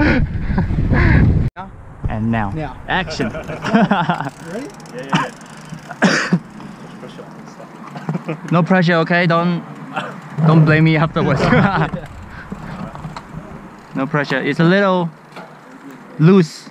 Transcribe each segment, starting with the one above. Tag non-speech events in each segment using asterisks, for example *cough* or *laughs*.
*laughs* and now, Now. action. *laughs* Ready? Yeah, yeah. Pressure no pressure, okay? Don't don't blame me afterwards. *laughs* no pressure. It's a little loose.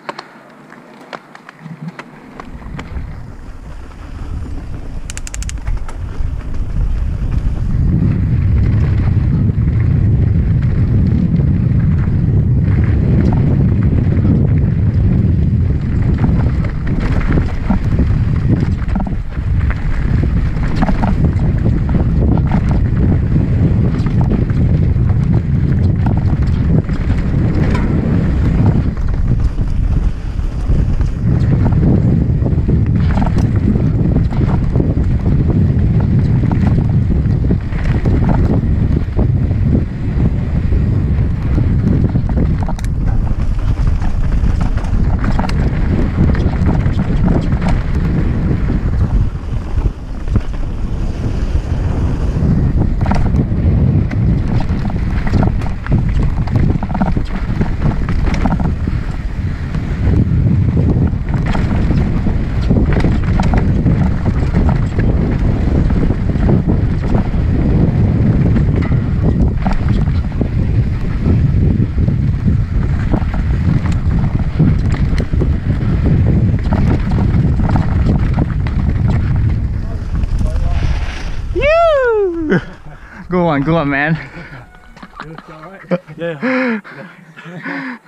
You! Go on, go on, man. Yeah. *laughs*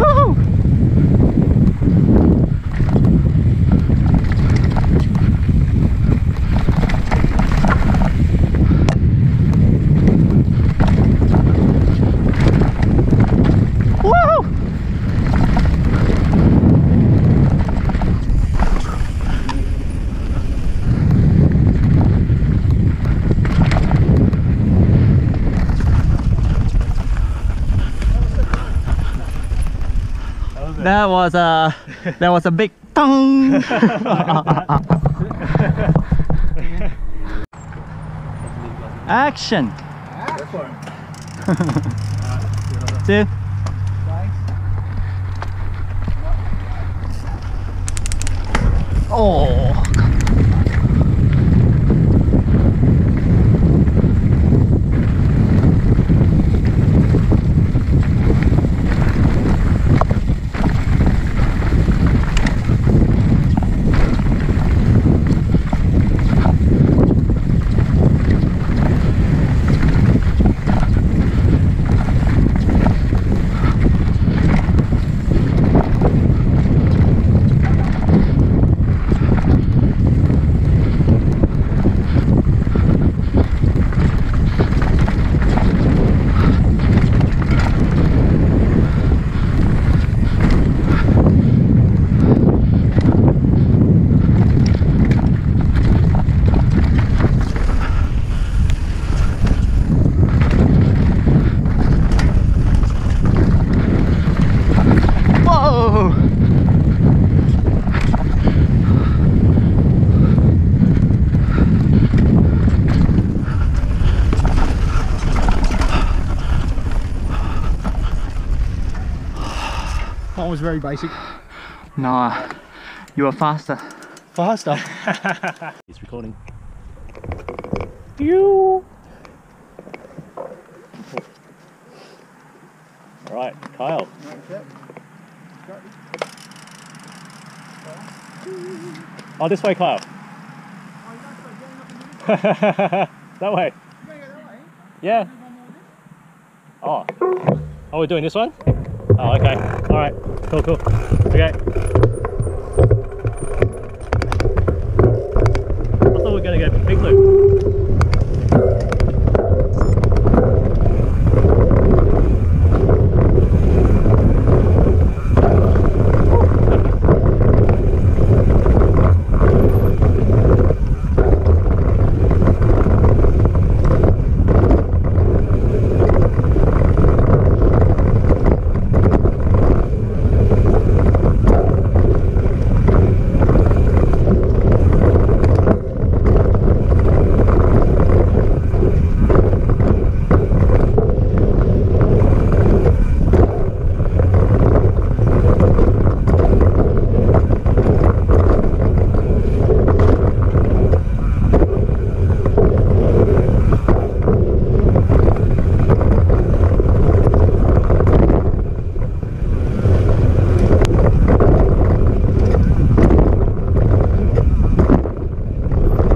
Woohoo! Woohoo! That was a that was a big tongue. Action. *laughs* Two. Oh. Was very basic. Nah, uh, you are faster. Faster. *laughs* It's recording. You. All right, Kyle. Oh, this way, Kyle. *laughs* that way. Yeah. Oh. Oh, we're doing this one? Oh, okay. All right. Cool, cool. Okay. I thought we were going to go big loop.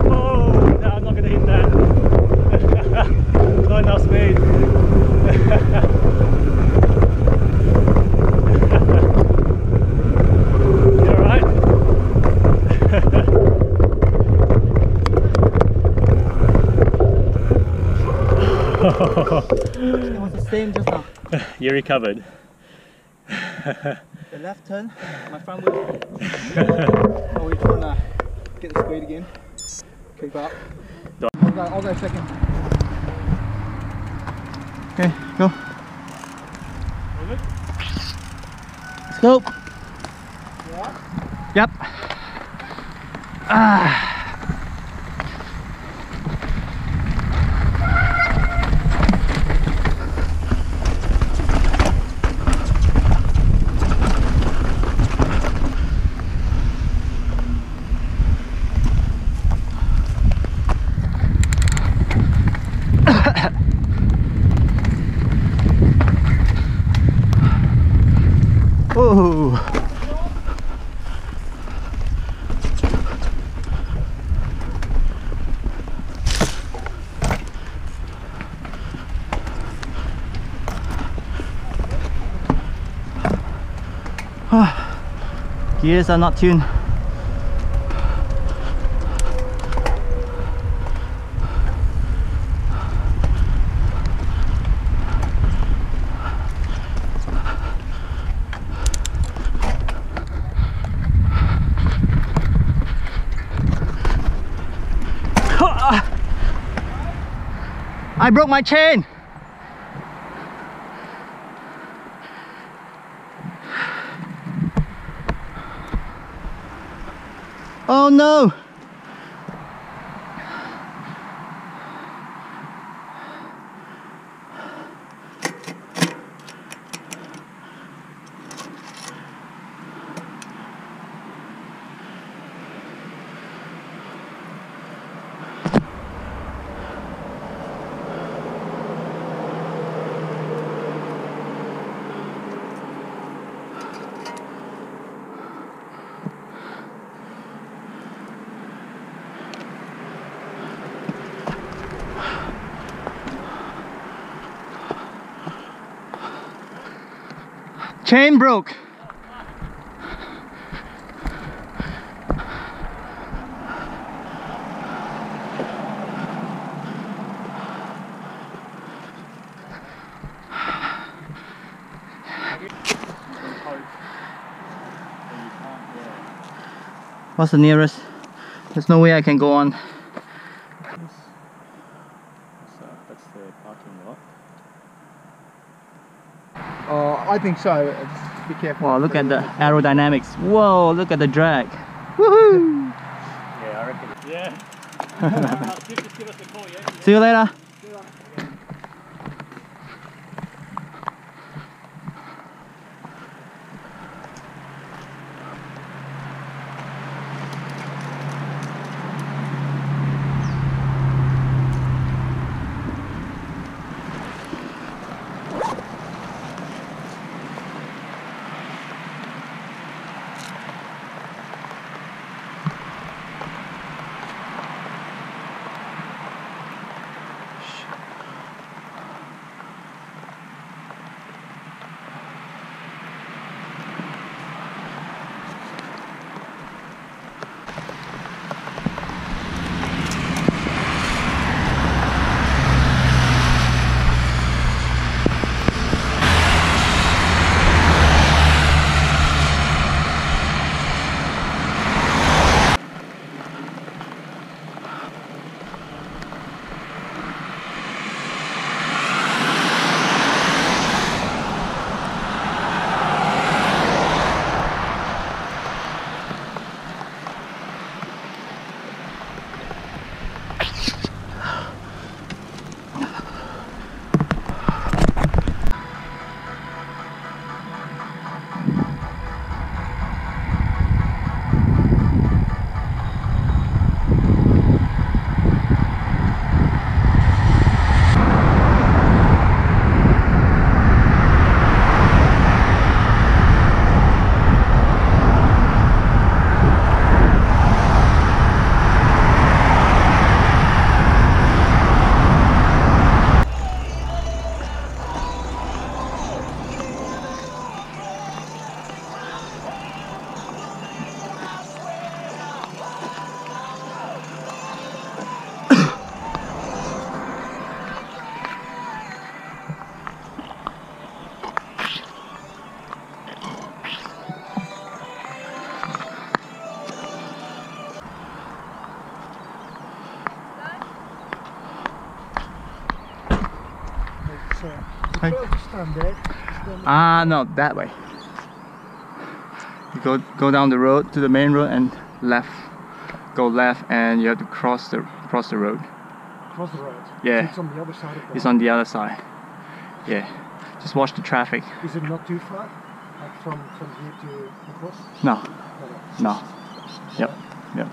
Oh, no, I'm not going to hit that. not enough speed. you alright? It was the same just now. You recovered. The left turn, my front wheel. *laughs* Oh, we're trying to get the speed again. Keep up. I'll go, I'll go second. Okay, go. Let's go. Yep. Ah. Oh. Ah. Gears are not tuned. Uh. I broke my chain. Oh no. Chain broke. What's the nearest? There's no way I can go on. So that's the parking lot. Oh, I think so. Just be careful. Wow, look at the aerodynamics. Whoa, look at the drag. Woohoo! Yeah, I reckon. Yeah. just give us *laughs* a call, yeah? See you later. There. Stand there. Ah, no, that way. You go go down the road to the main road and left. Go left, and you have to cross the cross the road. Cross the road. Yeah. It's on the other side of the It's on the other side. Yeah. Just watch the traffic. Is it not too far? Like from, from here to across? No, No. no. Yep, yep.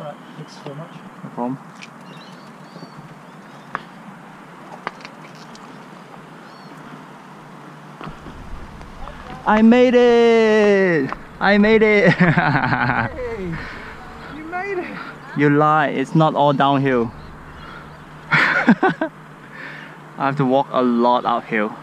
Alright, thanks so much. No problem. I made it! I made it! Hey! *laughs* You made it! you lie, it's not all downhill. *laughs* I have to walk a lot uphill.